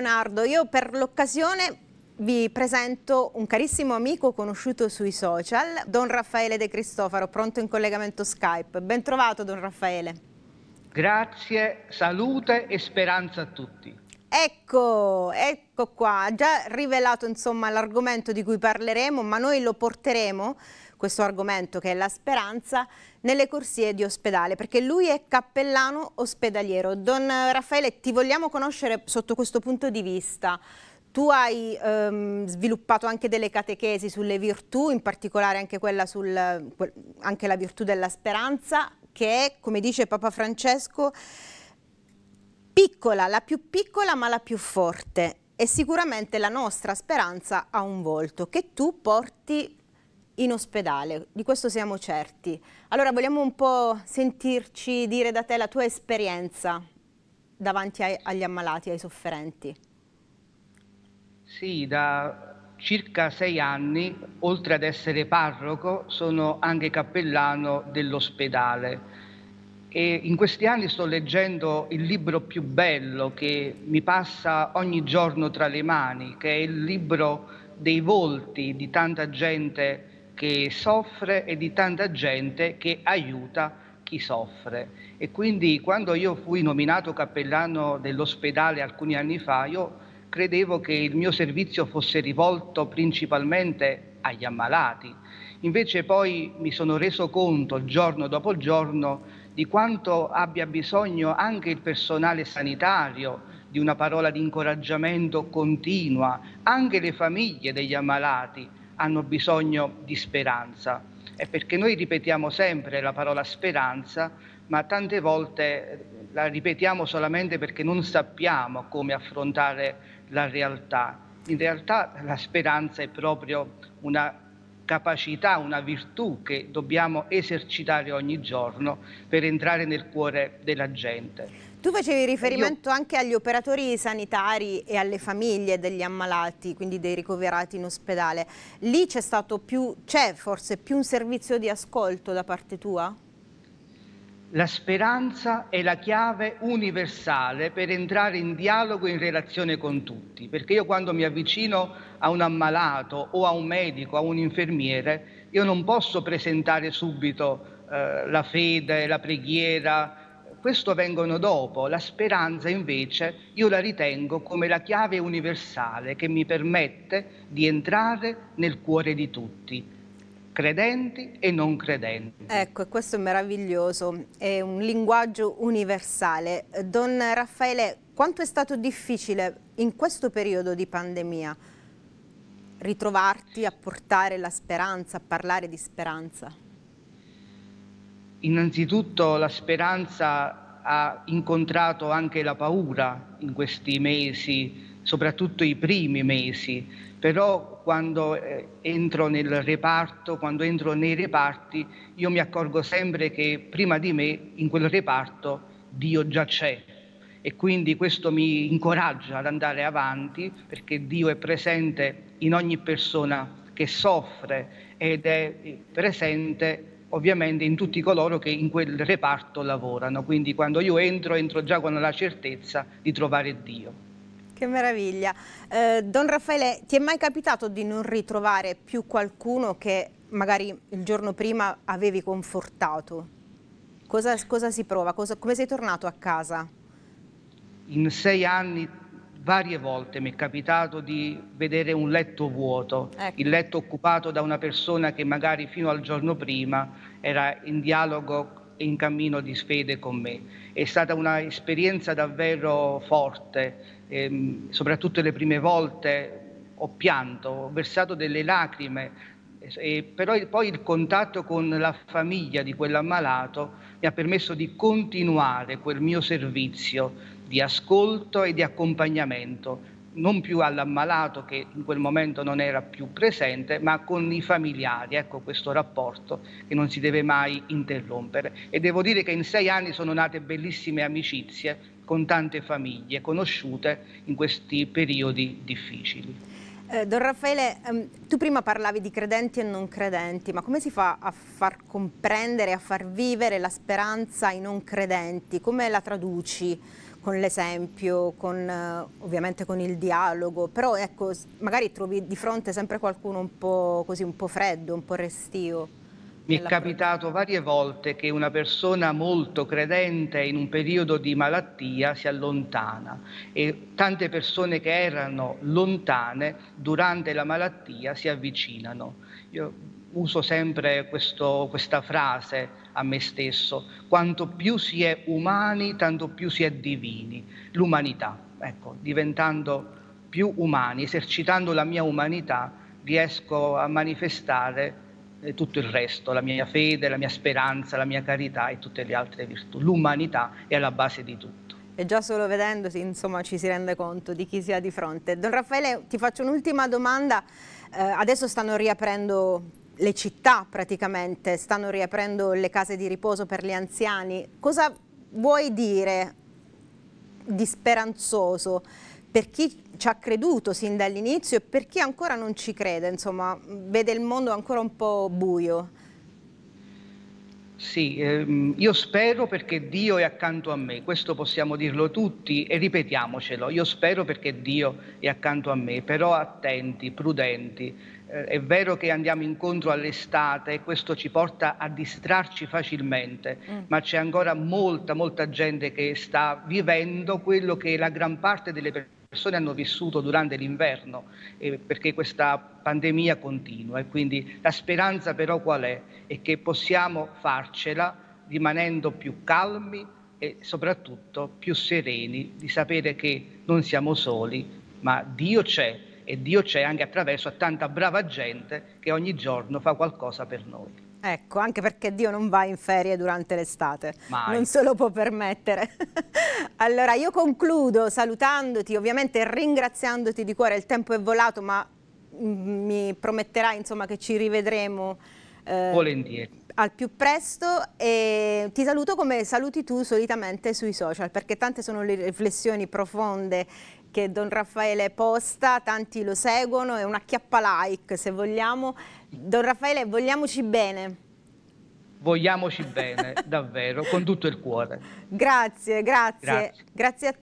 Leonardo, io per l'occasione vi presento un carissimo amico conosciuto sui social, Don Raffaele De Cristofaro, pronto in collegamento Skype. Ben trovato Don Raffaele. Grazie, salute e speranza a tutti. Ecco, ecco qua, ha già rivelato l'argomento di cui parleremo, ma noi lo porteremo, questo argomento che è la speranza, nelle corsie di ospedale, perché lui è cappellano ospedaliero. Don Raffaele, ti vogliamo conoscere sotto questo punto di vista. Tu hai ehm, sviluppato anche delle catechesi sulle virtù, in particolare anche, quella sul, anche la virtù della speranza, che è, come dice Papa Francesco, piccola, la più piccola ma la più forte. E sicuramente la nostra speranza ha un volto che tu porti in ospedale, di questo siamo certi. Allora vogliamo un po' sentirci dire da te la tua esperienza davanti ai, agli ammalati, ai sofferenti. Sì, da circa sei anni, oltre ad essere parroco, sono anche cappellano dell'ospedale. E in questi anni sto leggendo il libro più bello che mi passa ogni giorno tra le mani, che è il libro dei volti di tanta gente che soffre e di tanta gente che aiuta chi soffre. E quindi quando io fui nominato cappellano dell'ospedale alcuni anni fa, io credevo che il mio servizio fosse rivolto principalmente agli ammalati. Invece poi mi sono reso conto giorno dopo giorno di quanto abbia bisogno anche il personale sanitario di una parola di incoraggiamento continua, anche le famiglie degli ammalati hanno bisogno di speranza. È perché noi ripetiamo sempre la parola speranza, ma tante volte la ripetiamo solamente perché non sappiamo come affrontare la realtà. In realtà la speranza è proprio una capacità, una virtù che dobbiamo esercitare ogni giorno per entrare nel cuore della gente. Tu facevi riferimento Io... anche agli operatori sanitari e alle famiglie degli ammalati, quindi dei ricoverati in ospedale. Lì c'è stato più, c'è forse più un servizio di ascolto da parte tua? La speranza è la chiave universale per entrare in dialogo in relazione con tutti, perché io quando mi avvicino a un ammalato o a un medico, a un infermiere, io non posso presentare subito eh, la fede, la preghiera, questo vengono dopo. La speranza invece io la ritengo come la chiave universale che mi permette di entrare nel cuore di tutti credenti e non credenti. Ecco, questo è meraviglioso, è un linguaggio universale. Don Raffaele, quanto è stato difficile in questo periodo di pandemia ritrovarti a portare la speranza, a parlare di speranza? Innanzitutto la speranza ha incontrato anche la paura in questi mesi, soprattutto i primi mesi, però quando eh, entro nel reparto, quando entro nei reparti, io mi accorgo sempre che prima di me in quel reparto Dio già c'è e quindi questo mi incoraggia ad andare avanti perché Dio è presente in ogni persona che soffre ed è presente ovviamente in tutti coloro che in quel reparto lavorano. Quindi quando io entro, entro già con la certezza di trovare Dio. Che meraviglia. Eh, Don Raffaele, ti è mai capitato di non ritrovare più qualcuno che magari il giorno prima avevi confortato? Cosa, cosa si prova? Cosa, come sei tornato a casa? In sei anni varie volte mi è capitato di vedere un letto vuoto, ecco. il letto occupato da una persona che magari fino al giorno prima era in dialogo in cammino di fede con me. È stata un'esperienza davvero forte, ehm, soprattutto le prime volte ho pianto, ho versato delle lacrime, eh, però poi il contatto con la famiglia di quell'ammalato mi ha permesso di continuare quel mio servizio di ascolto e di accompagnamento, non più all'ammalato che in quel momento non era più presente, ma con i familiari, ecco questo rapporto che non si deve mai interrompere. E devo dire che in sei anni sono nate bellissime amicizie con tante famiglie conosciute in questi periodi difficili. Eh, Don Raffaele, ehm, tu prima parlavi di credenti e non credenti, ma come si fa a far comprendere, a far vivere la speranza ai non credenti? Come la traduci? con l'esempio, con, ovviamente con il dialogo, però ecco, magari trovi di fronte sempre qualcuno un po' così, un po' freddo, un po' restio. Mi è capitato varie volte che una persona molto credente in un periodo di malattia si allontana e tante persone che erano lontane durante la malattia si avvicinano. Io uso sempre questo, questa frase a me stesso, quanto più si è umani, tanto più si è divini. L'umanità, ecco, diventando più umani, esercitando la mia umanità, riesco a manifestare tutto il resto, la mia fede, la mia speranza, la mia carità e tutte le altre virtù. L'umanità è alla base di tutto. E già solo vedendosi, insomma, ci si rende conto di chi si ha di fronte. Don Raffaele, ti faccio un'ultima domanda. Eh, adesso stanno riaprendo le città praticamente, stanno riaprendo le case di riposo per gli anziani. Cosa vuoi dire di speranzoso per chi ci ha creduto sin dall'inizio e per chi ancora non ci crede, insomma, vede il mondo ancora un po' buio. Sì, ehm, io spero perché Dio è accanto a me, questo possiamo dirlo tutti e ripetiamocelo, io spero perché Dio è accanto a me, però attenti, prudenti, eh, è vero che andiamo incontro all'estate e questo ci porta a distrarci facilmente, mm. ma c'è ancora molta, molta gente che sta vivendo quello che la gran parte delle persone persone hanno vissuto durante l'inverno, eh, perché questa pandemia continua e quindi la speranza però qual è? È che possiamo farcela rimanendo più calmi e soprattutto più sereni di sapere che non siamo soli, ma Dio c'è e Dio c'è anche attraverso tanta brava gente che ogni giorno fa qualcosa per noi. Ecco, anche perché Dio non va in ferie durante l'estate, non se lo può permettere. allora io concludo salutandoti, ovviamente ringraziandoti di cuore, il tempo è volato ma mm, mi prometterai insomma che ci rivedremo eh, Volentieri. al più presto e ti saluto come saluti tu solitamente sui social perché tante sono le riflessioni profonde che Don Raffaele posta, tanti lo seguono, è una chiappa like se vogliamo. Don Raffaele, vogliamoci bene. Vogliamoci bene, davvero, con tutto il cuore. Grazie, grazie. Grazie, grazie a